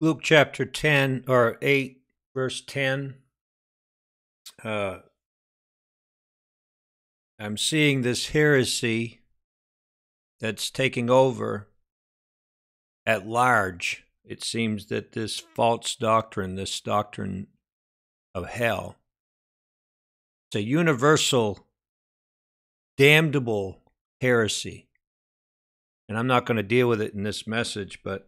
Luke chapter 10 or 8, verse 10. Uh, I'm seeing this heresy that's taking over at large. It seems that this false doctrine, this doctrine of hell, it's a universal, damnable heresy. And I'm not going to deal with it in this message, but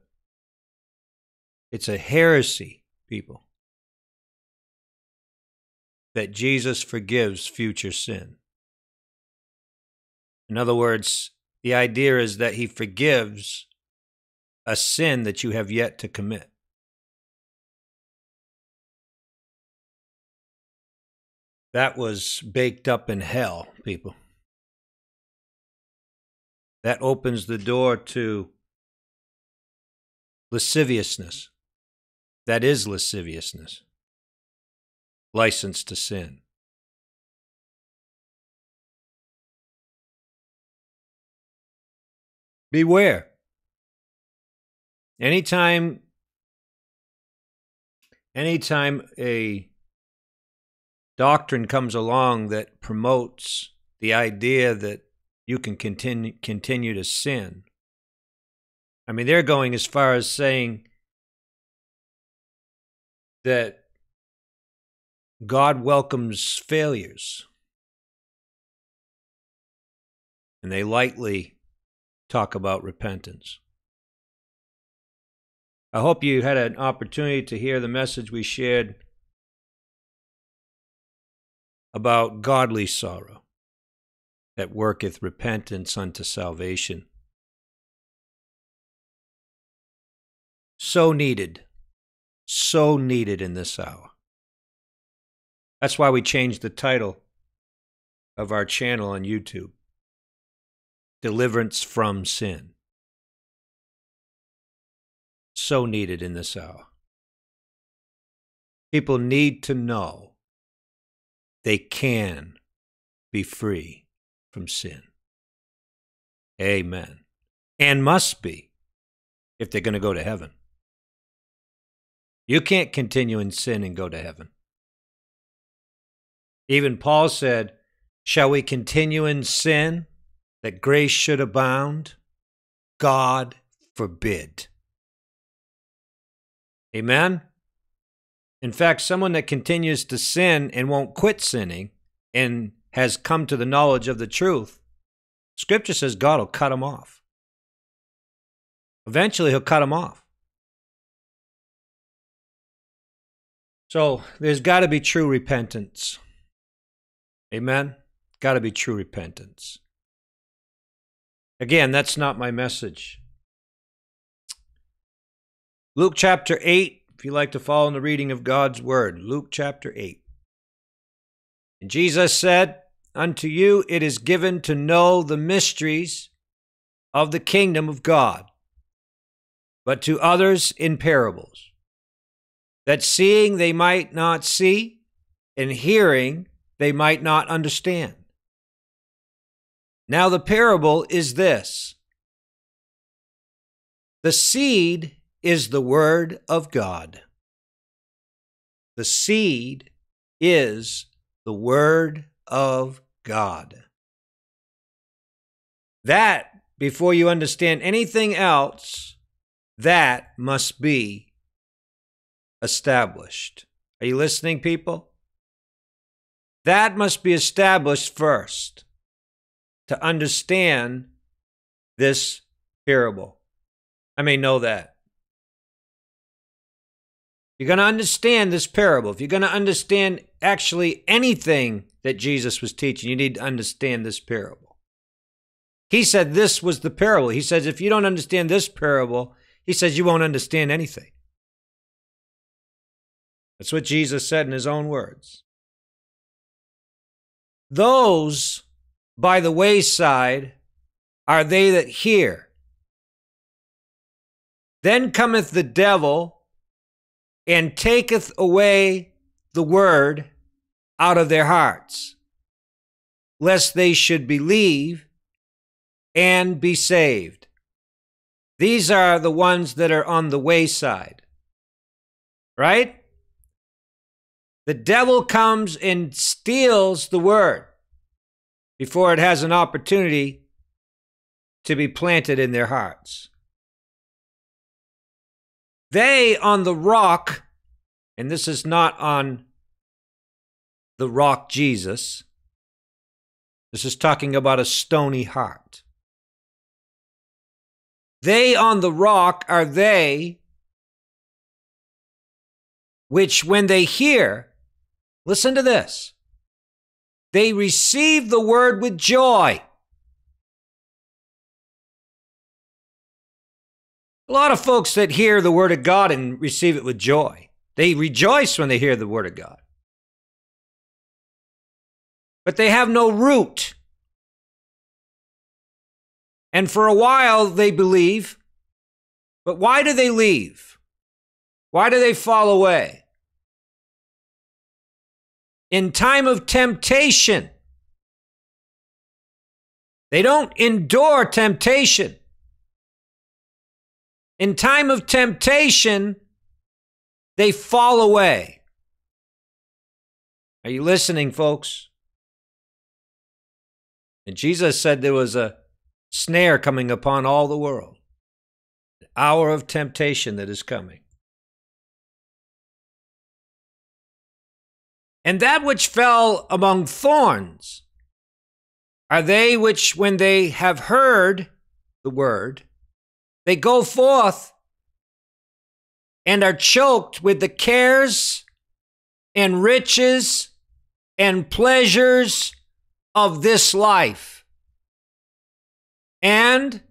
it's a heresy, people, that Jesus forgives future sin. In other words, the idea is that he forgives a sin that you have yet to commit. That was baked up in hell, people. That opens the door to lasciviousness. That is lasciviousness, license to sin. Beware. Anytime anytime a doctrine comes along that promotes the idea that you can continue continue to sin. I mean, they're going as far as saying that God welcomes failures. And they lightly talk about repentance. I hope you had an opportunity to hear the message we shared about godly sorrow that worketh repentance unto salvation. So needed so needed in this hour. That's why we changed the title of our channel on YouTube Deliverance from Sin. So needed in this hour. People need to know they can be free from sin. Amen. And must be if they're going to go to heaven. You can't continue in sin and go to heaven. Even Paul said, Shall we continue in sin that grace should abound? God forbid. Amen? In fact, someone that continues to sin and won't quit sinning and has come to the knowledge of the truth, Scripture says God will cut him off. Eventually, he'll cut him off. So there's got to be true repentance. Amen? Got to be true repentance. Again, that's not my message. Luke chapter 8, if you like to follow in the reading of God's word, Luke chapter 8. And Jesus said, Unto you it is given to know the mysteries of the kingdom of God, but to others in parables that seeing they might not see, and hearing they might not understand. Now, the parable is this the seed is the word of God. The seed is the word of God. That, before you understand anything else, that must be established. Are you listening, people? That must be established first to understand this parable. I may know that. You're going to understand this parable. If you're going to understand actually anything that Jesus was teaching, you need to understand this parable. He said this was the parable. He says, if you don't understand this parable, he says you won't understand anything. That's what Jesus said in his own words. Those by the wayside are they that hear. Then cometh the devil and taketh away the word out of their hearts, lest they should believe and be saved. These are the ones that are on the wayside. right? The devil comes and steals the word before it has an opportunity to be planted in their hearts. They on the rock, and this is not on the rock Jesus, this is talking about a stony heart. They on the rock are they which, when they hear, listen to this, they receive the word with joy. A lot of folks that hear the word of God and receive it with joy, they rejoice when they hear the word of God. But they have no root. And for a while they believe, but why do they leave? Why do they fall away? In time of temptation, they don't endure temptation. In time of temptation, they fall away. Are you listening, folks? And Jesus said there was a snare coming upon all the world, the hour of temptation that is coming. And that which fell among thorns are they which, when they have heard the word, they go forth and are choked with the cares and riches and pleasures of this life and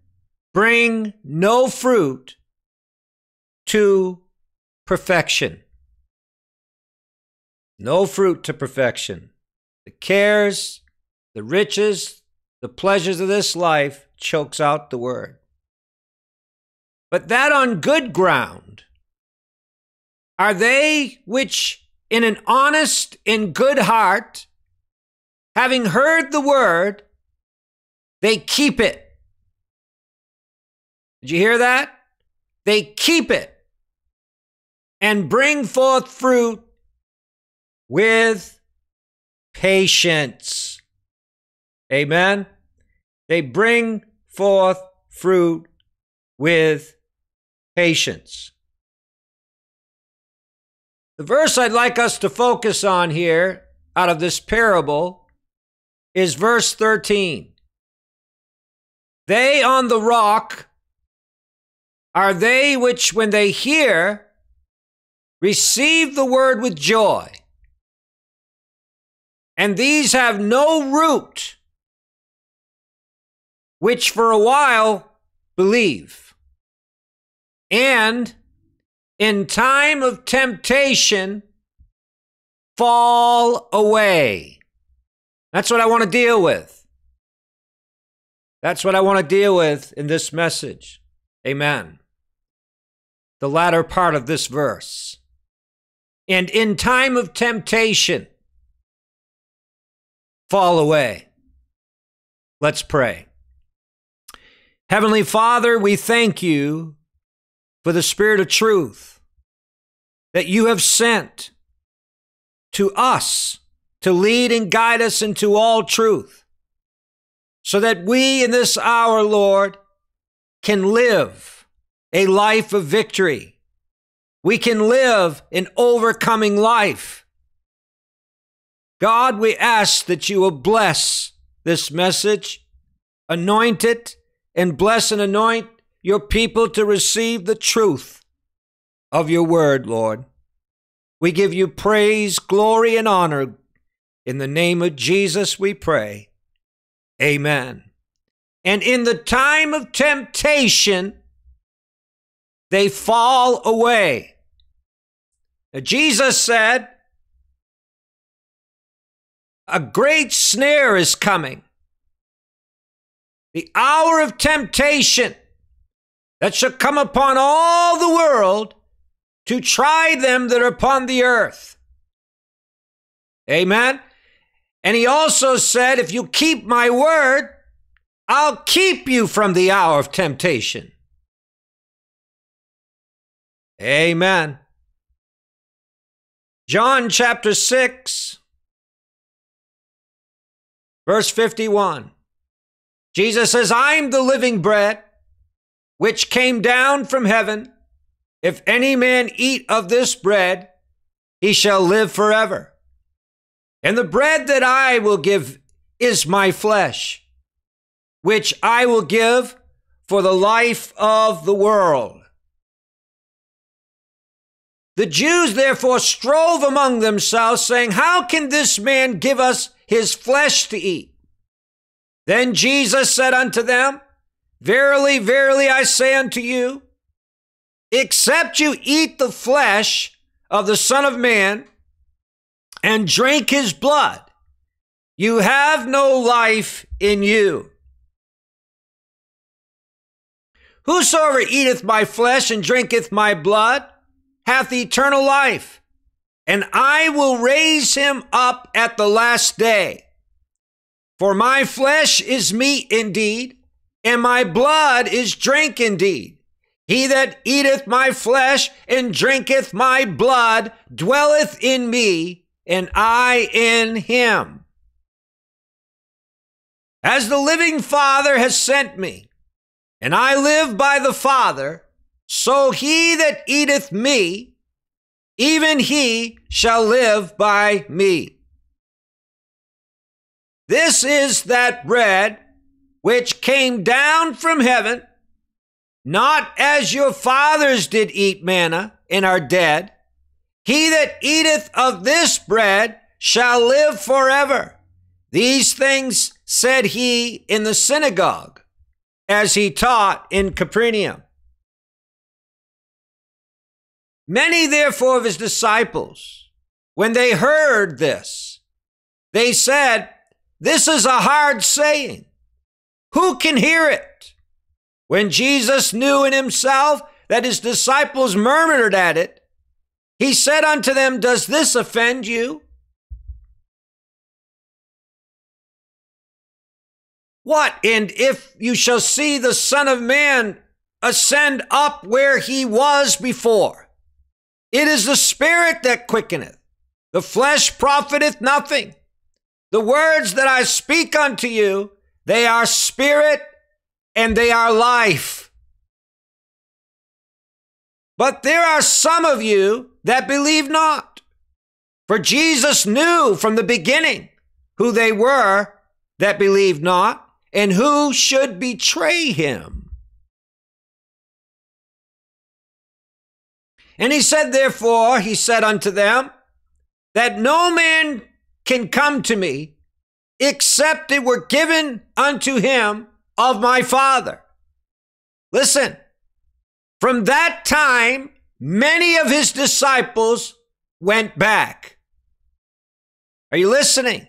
bring no fruit to perfection. No fruit to perfection. The cares, the riches, the pleasures of this life chokes out the word but that on good ground. Are they which, in an honest and good heart, having heard the word, they keep it? Did you hear that? They keep it and bring forth fruit with patience. Amen. They bring forth fruit with patience. The verse I'd like us to focus on here out of this parable is verse 13. They on the rock are they which, when they hear, receive the word with joy. And these have no root, which for a while believe and in time of temptation fall away. That's what I want to deal with. That's what I want to deal with in this message. Amen. The latter part of this verse. And in time of temptation, fall away. Let's pray. Heavenly Father, we thank you for the Spirit of truth that you have sent to us to lead and guide us into all truth, so that we in this hour, Lord, can live a life of victory. We can live an overcoming life. God, we ask that you will bless this message, anoint it, and bless and anoint your people to receive the truth of your word, Lord. We give you praise, glory, and honor. In the name of Jesus, we pray. Amen. And in the time of temptation, they fall away. Now, Jesus said, A great snare is coming. The hour of temptation that shall come upon all the world to try them that are upon the earth. Amen. And he also said, If you keep my word, I'll keep you from the hour of temptation. Amen. John chapter 6, verse 51. Jesus says, I'm the living bread which came down from heaven. If any man eat of this bread, he shall live forever. And the bread that I will give is my flesh, which I will give for the life of the world. The Jews therefore strove among themselves, saying, How can this man give us his flesh to eat? Then Jesus said unto them, Verily, verily, I say unto you, except you eat the flesh of the Son of Man and drink his blood, you have no life in you. Whosoever eateth my flesh and drinketh my blood hath eternal life, and I will raise him up at the last day. For my flesh is meat indeed, and my blood is drink indeed. He that eateth my flesh and drinketh my blood dwelleth in me, and I in him. As the living Father has sent me, and I live by the Father, so he that eateth me, even he shall live by me. This is that bread which came down from heaven, not as your fathers did eat manna and are dead. He that eateth of this bread shall live forever. These things said he in the synagogue as he taught in Capernaum. Many, therefore, of his disciples, when they heard this, they said, This is a hard saying. Who can hear it? When Jesus knew in himself that his disciples murmured at it, he said unto them, Does this offend you? What? And if you shall see the Son of Man ascend up where he was before, it is the Spirit that quickeneth, the flesh profiteth nothing. The words that I speak unto you, they are spirit and they are life. But there are some of you that believe not. For Jesus knew from the beginning who they were that believed not and who should betray him. And he said, Therefore, he said unto them, that no man can come to me except it were given unto him of my Father. Listen, from that time, many of his disciples went back. Are you listening?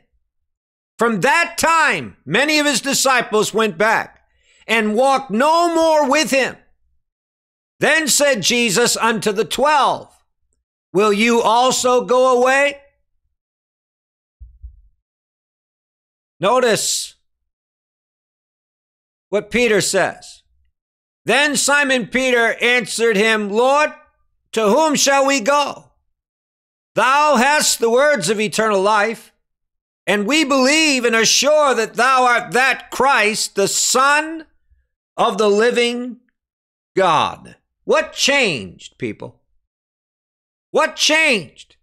From that time, many of his disciples went back and walked no more with him. Then said Jesus unto the twelve, Will you also go away? Notice what Peter says. Then Simon Peter answered him, Lord, to whom shall we go? Thou hast the words of eternal life, and we believe and are sure that thou art that Christ, the Son of the living God. What changed, people? What changed?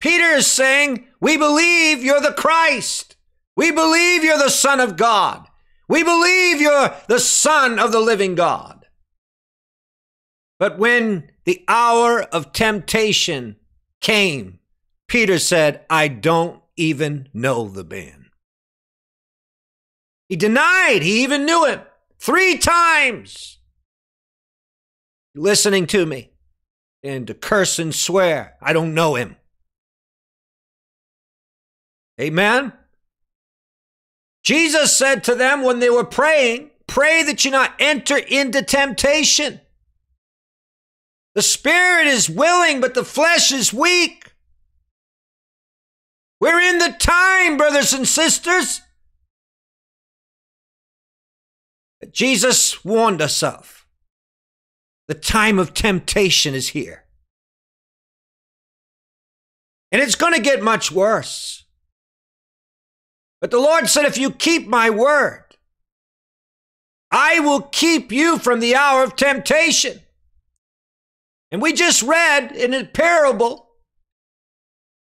Peter is saying, We believe you're the Christ. We believe you're the Son of God. We believe you're the Son of the living God. But when the hour of temptation came, Peter said, I don't even know the man. He denied he even knew him three times. Listening to me and to curse and swear, I don't know him. Amen. Jesus said to them when they were praying, Pray that you not enter into temptation. The spirit is willing, but the flesh is weak. We're in the time, brothers and sisters, that Jesus warned us of. The time of temptation is here. And it's going to get much worse. But the Lord said, if you keep my word, I will keep you from the hour of temptation. And we just read in a parable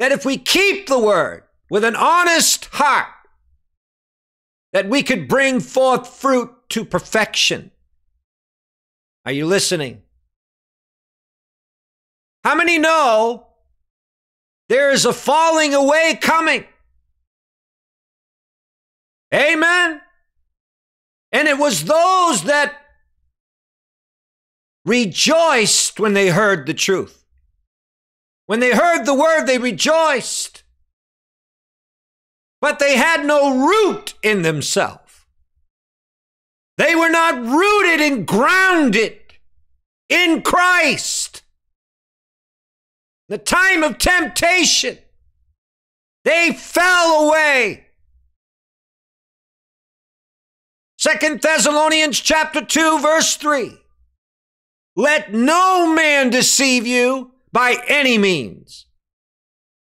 that if we keep the word with an honest heart, that we could bring forth fruit to perfection. Are you listening? How many know there is a falling away coming? Amen. And it was those that rejoiced when they heard the truth. When they heard the word, they rejoiced. But they had no root in themselves. They were not rooted and grounded in Christ. The time of temptation, they fell away. Second Thessalonians chapter 2 verse 3. Let no man deceive you by any means.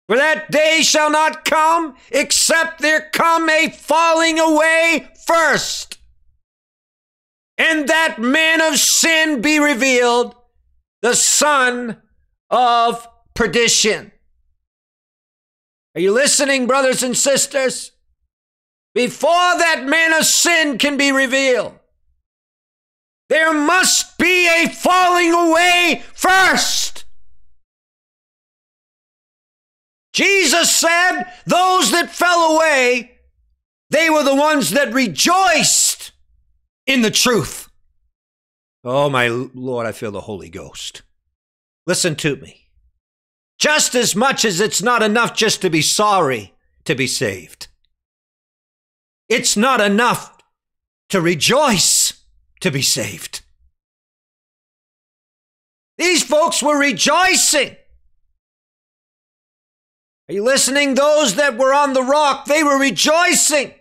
For that day shall not come except there come a falling away first. And that man of sin be revealed, the son of perdition. Are you listening, brothers and sisters? Before that man of sin can be revealed, there must be a falling away first. Jesus said, Those that fell away, they were the ones that rejoiced in the truth. Oh, my Lord, I feel the Holy Ghost. Listen to me. Just as much as it's not enough just to be sorry to be saved, it's not enough to rejoice to be saved. These folks were rejoicing. Are you listening? Those that were on the rock, they were rejoicing.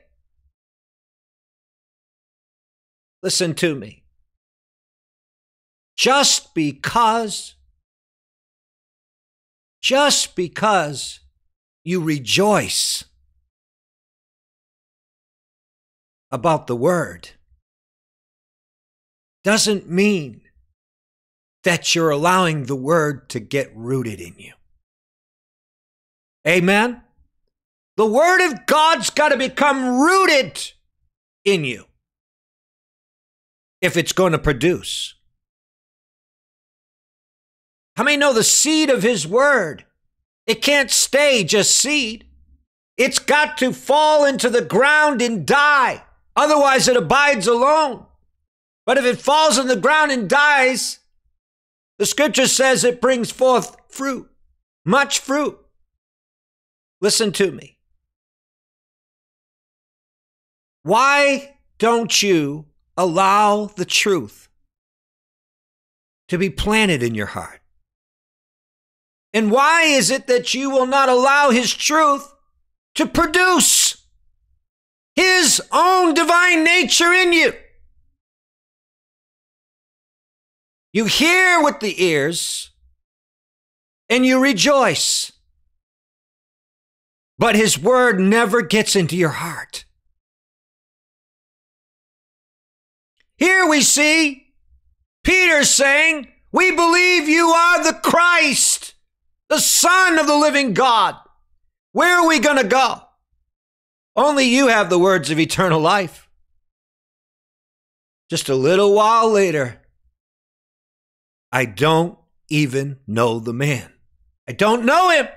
Listen to me. Just because, just because you rejoice about the word doesn't mean that you're allowing the word to get rooted in you. Amen? The word of God's got to become rooted in you if it's going to produce. How many know the seed of his word? It can't stay just seed. It's got to fall into the ground and die. Otherwise, it abides alone. But if it falls on the ground and dies, the scripture says it brings forth fruit, much fruit. Listen to me. Why don't you allow the truth to be planted in your heart? And why is it that you will not allow His truth to produce His own divine nature in you? You hear with the ears and you rejoice. But his word never gets into your heart. Here we see Peter saying, We believe you are the Christ, the Son of the living God. Where are we going to go? Only you have the words of eternal life. Just a little while later, I don't even know the man. I don't know him.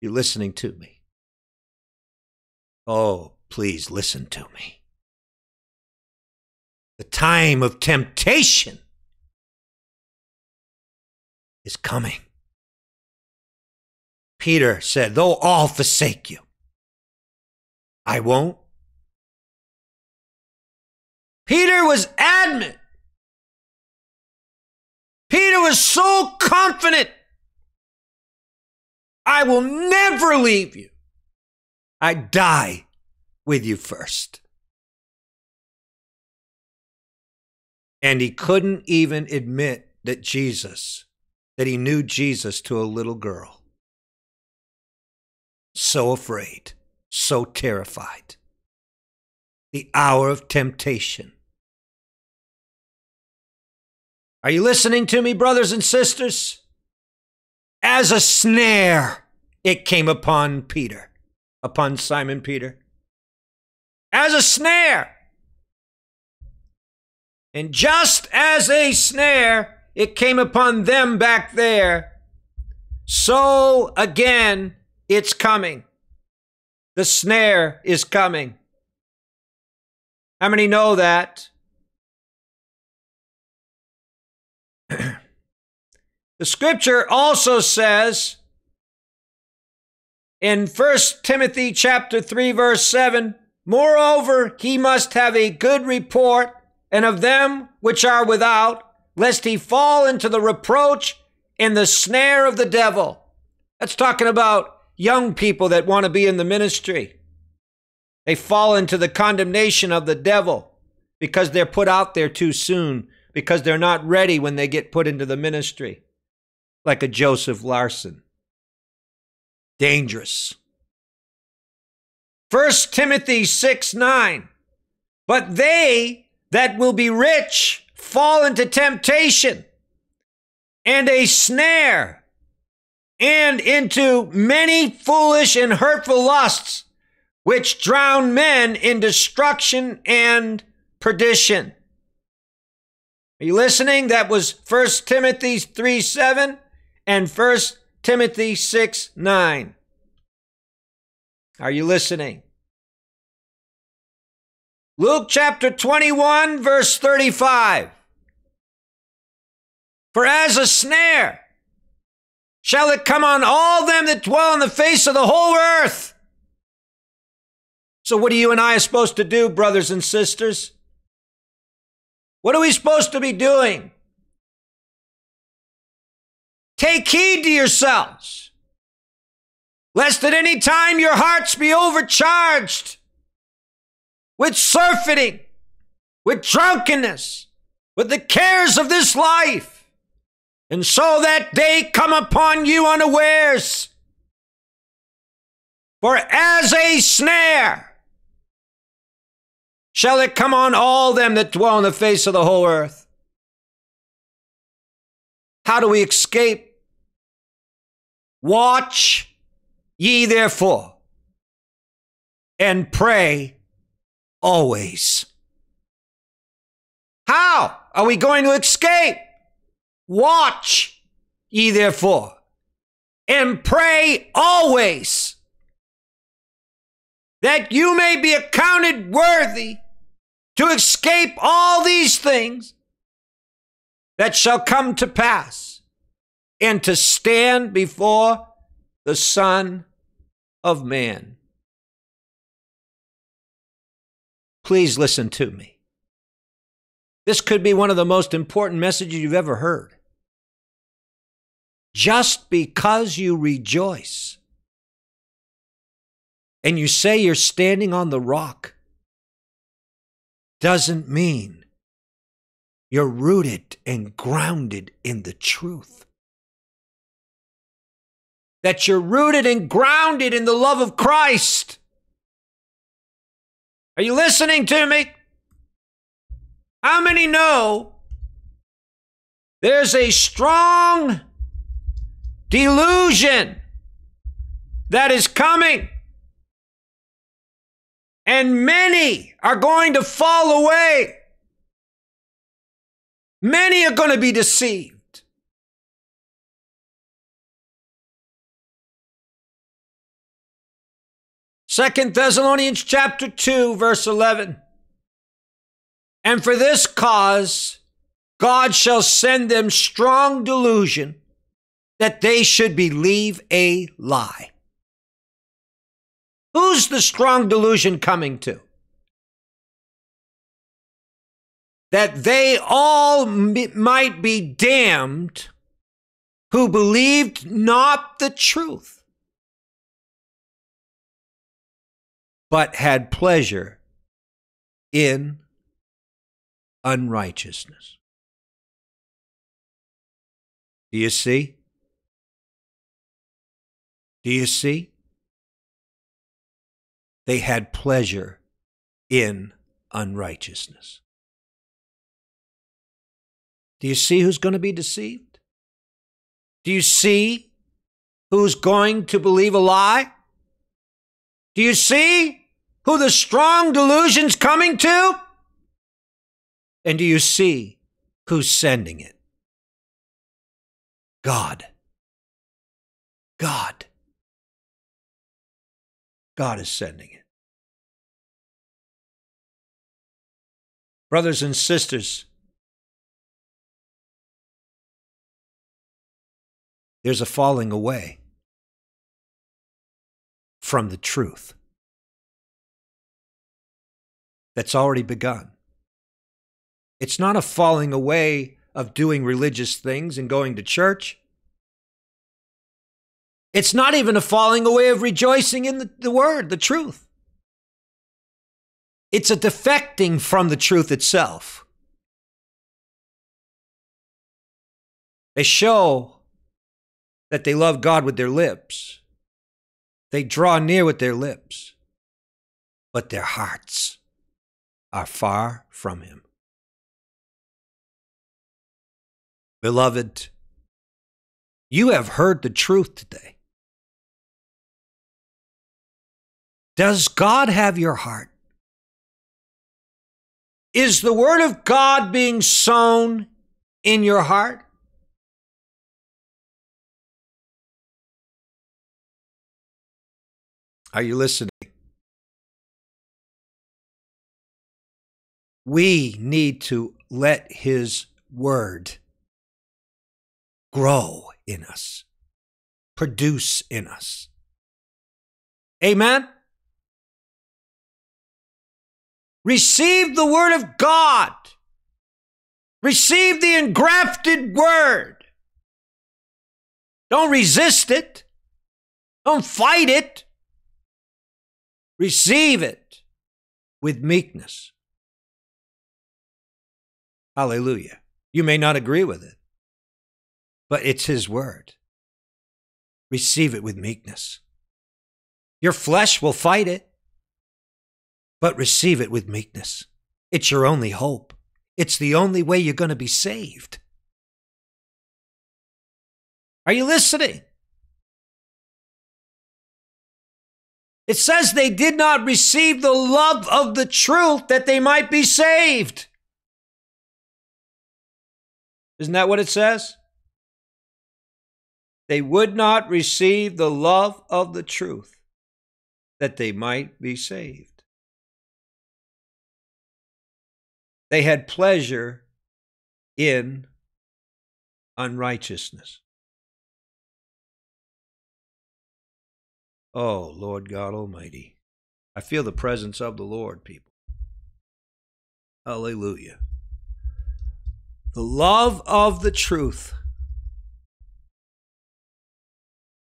You're listening to me? Oh, please listen to me. The time of temptation is coming. Peter said, Though all forsake you, I won't. Peter was adamant. Peter was so confident. I will never leave you. I die with you first. And he couldn't even admit that Jesus, that he knew Jesus to a little girl. So afraid, so terrified. The hour of temptation. Are you listening to me, brothers and sisters? As a snare, it came upon Peter, upon Simon Peter. As a snare. And just as a snare, it came upon them back there. So again, it's coming. The snare is coming. How many know that? the scripture also says in 1 Timothy chapter 3 verse 7, moreover he must have a good report and of them which are without, lest he fall into the reproach and the snare of the devil. That's talking about young people that want to be in the ministry. They fall into the condemnation of the devil because they're put out there too soon, because they're not ready when they get put into the ministry, like a Joseph Larson. Dangerous. 1 Timothy 6 9. But they that will be rich fall into temptation and a snare and into many foolish and hurtful lusts, which drown men in destruction and perdition. Are you listening? That was 1 Timothy 3 7 and 1 Timothy 6 9. Are you listening? Luke chapter 21, verse 35. For as a snare shall it come on all them that dwell on the face of the whole earth. So, what are you and I supposed to do, brothers and sisters? What are we supposed to be doing? Take heed to yourselves, lest at any time your hearts be overcharged with surfeiting, with drunkenness, with the cares of this life. And so that day come upon you unawares. For as a snare shall it come on all them that dwell on the face of the whole earth. How do we escape? Watch ye therefore and pray always. How are we going to escape? Watch ye therefore and pray always that you may be accounted worthy to escape all these things that shall come to pass and to stand before the Son of Man. Please listen to me. This could be one of the most important messages you've ever heard. Just because you rejoice and you say you're standing on the rock doesn't mean you're rooted and grounded in the truth. That you're rooted and grounded in the love of Christ. Are you listening to me? How many know there's a strong delusion that is coming? And many are going to fall away. Many are going to be deceived. Second Thessalonians chapter 2 verse 11. And for this cause God shall send them strong delusion that they should believe a lie. Who's the strong delusion coming to? That they all might be damned who believed not the truth but had pleasure in unrighteousness. Do you see? Do you see? They had pleasure in unrighteousness. Do you see who's going to be deceived? Do you see who's going to believe a lie? Do you see who the strong delusion's coming to? And do you see who's sending it? God. God. God is sending it. Brothers and sisters, there's a falling away from the truth that's already begun. It's not a falling away of doing religious things and going to church. It's not even a falling away of rejoicing in the, the word, the truth. It's a defecting from the truth itself. They show that they love God with their lips. They draw near with their lips, but their hearts are far from Him. Beloved, you have heard the truth today. Does God have your heart? Is the Word of God being sown in your heart? Are you listening? We need to let His Word grow in us, produce in us. Amen? Receive the Word of God. Receive the engrafted Word. Don't resist it. Don't fight it. Receive it with meekness. Hallelujah. You may not agree with it, but it's His Word. Receive it with meekness. Your flesh will fight it, but receive it with meekness. It's your only hope. It's the only way you're going to be saved. Are you listening? It says they did not receive the love of the truth that they might be saved. Isn't that what it says? They would not receive the love of the truth that they might be saved. They had pleasure in unrighteousness. Oh, Lord God Almighty. I feel the presence of the Lord, people. Hallelujah. The love of the truth.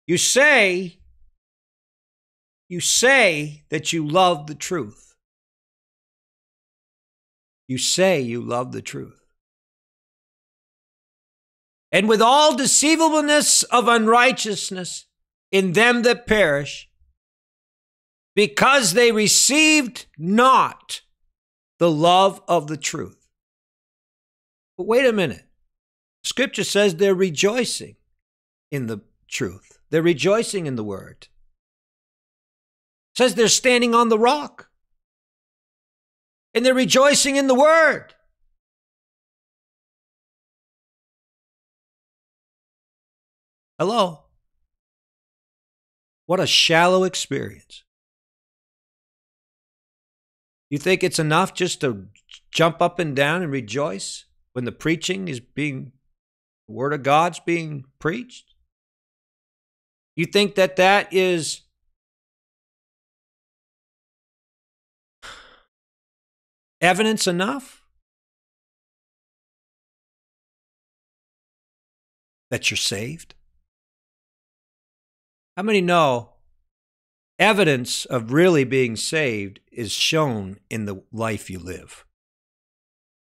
You say, you say that you love the truth. You say you love the truth. And with all deceivableness of unrighteousness, in them that perish, because they received not the love of the truth. But wait a minute. Scripture says they're rejoicing in the truth. They're rejoicing in the word. It says they're standing on the rock. And they're rejoicing in the word. Hello? What a shallow experience. You think it's enough just to jump up and down and rejoice when the preaching is being, the Word of God's being preached? You think that that is evidence enough? That you're saved? How many know evidence of really being saved is shown in the life you live?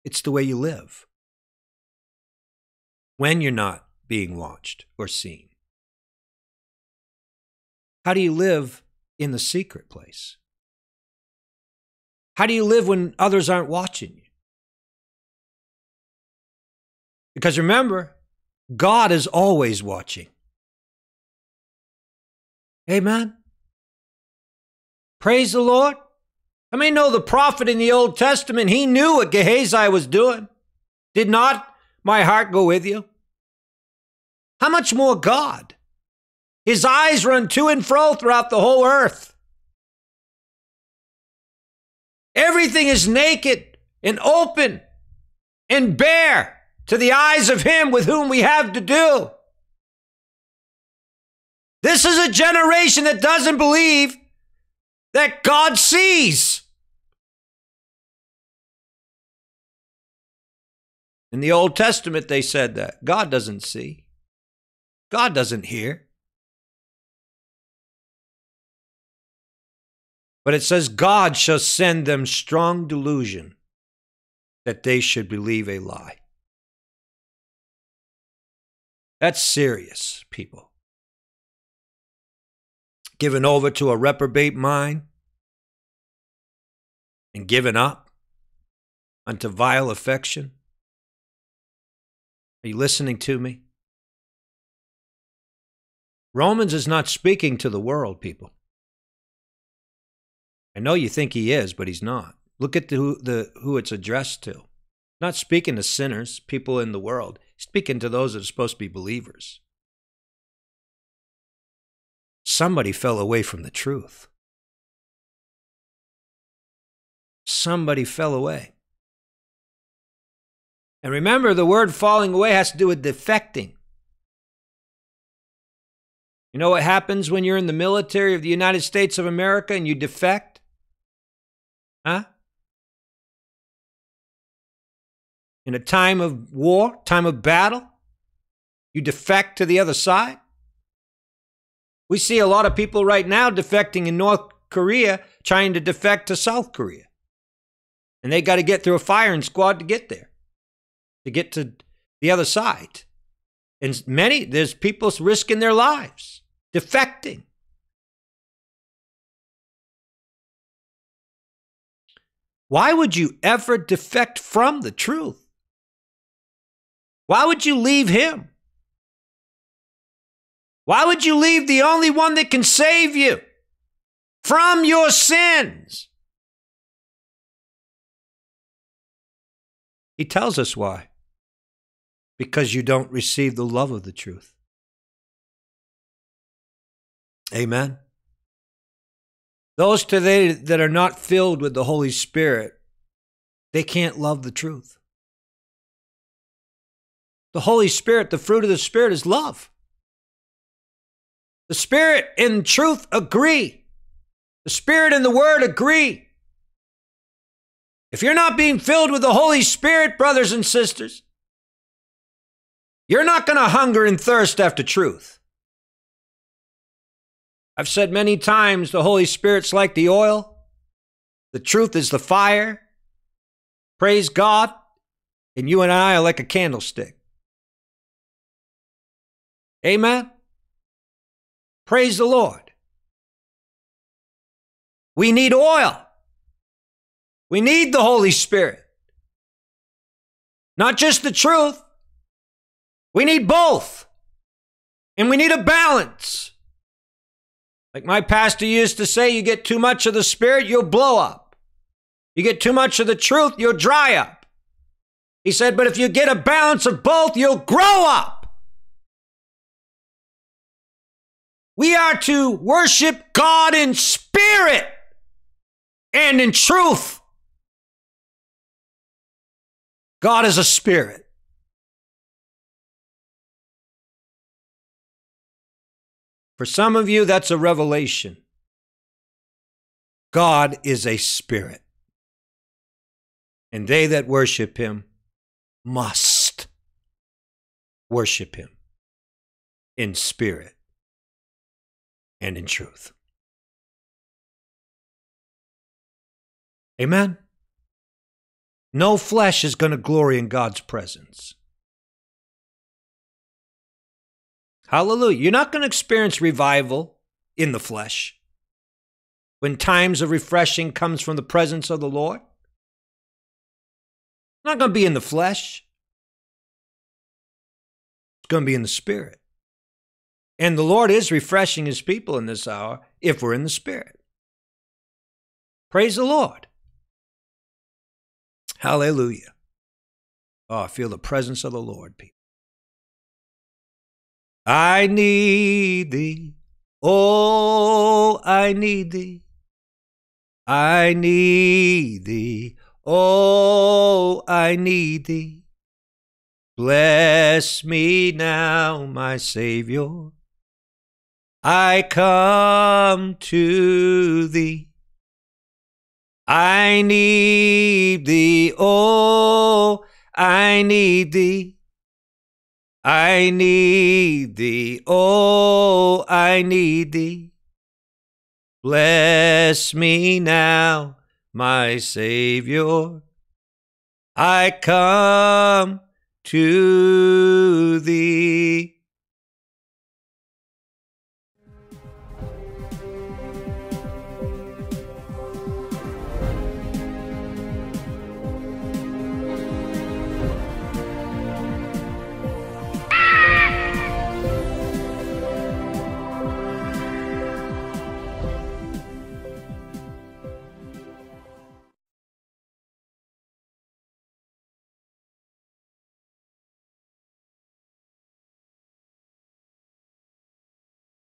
it's the way you live when you're not being watched or seen. How do you live in the secret place? How do you live when others aren't watching you? Because remember, God is always watching. Amen. Praise the Lord. I mean, know the prophet in the Old Testament, he knew what Gehazi was doing. Did not my heart go with you? How much more God? His eyes run to and fro throughout the whole earth. Everything is naked and open and bare to the eyes of Him with whom we have to do. This is a generation that doesn't believe that God sees. In the Old Testament, they said that God doesn't see, God doesn't hear. But it says, God shall send them strong delusion that they should believe a lie. That's serious, people. Given over to a reprobate mind and given up unto vile affection. Are you listening to me? Romans is not speaking to the world, people. I know you think he is, but he's not. Look at the, who, the, who it's addressed to. Not speaking to sinners, people in the world. Speaking to those that are supposed to be believers. Somebody fell away from the truth. Somebody fell away. And remember, the word falling away has to do with defecting. You know what happens when you're in the military of the United States of America and you defect? Huh? In a time of war, time of battle, you defect to the other side? We see a lot of people right now defecting in North Korea trying to defect to South Korea. And they got to get through a firing squad to get there, to get to the other side. And many, there's people risking their lives, defecting. Why would you ever defect from the truth? Why would you leave him? Why would you leave the only one that can save you from your sins? He tells us why. Because you don't receive the love of the truth. Amen. Those today that are not filled with the Holy Spirit, they can't love the truth. The Holy Spirit, the fruit of the Spirit is love. The Spirit and truth agree. The Spirit and the Word agree. If you're not being filled with the Holy Spirit, brothers and sisters, you're not going to hunger and thirst after truth. I've said many times the Holy Spirit's like the oil, the truth is the fire. Praise God. And you and I are like a candlestick. Amen. Praise the Lord. We need oil. We need the Holy Spirit. Not just the truth. We need both. And we need a balance. Like my pastor used to say, you get too much of the Spirit, you'll blow up. You get too much of the truth, you'll dry up. He said, but if you get a balance of both, you'll grow up. We are to worship God in spirit and in truth. God is a spirit. For some of you, that's a revelation. God is a spirit. And they that worship him must worship him in spirit and in truth. Amen. No flesh is going to glory in God's presence. Hallelujah. You're not going to experience revival in the flesh when times of refreshing comes from the presence of the Lord. It's not going to be in the flesh. It's going to be in the spirit. And the Lord is refreshing his people in this hour if we're in the spirit. Praise the Lord. Hallelujah. Oh, I feel the presence of the Lord, people. I need thee. Oh, I need thee. I need thee. Oh, I need thee. Bless me now, my Savior. I come to thee. I need thee. Oh, I need thee. I need thee, oh, I need thee. Bless me now, my Savior. I come to thee.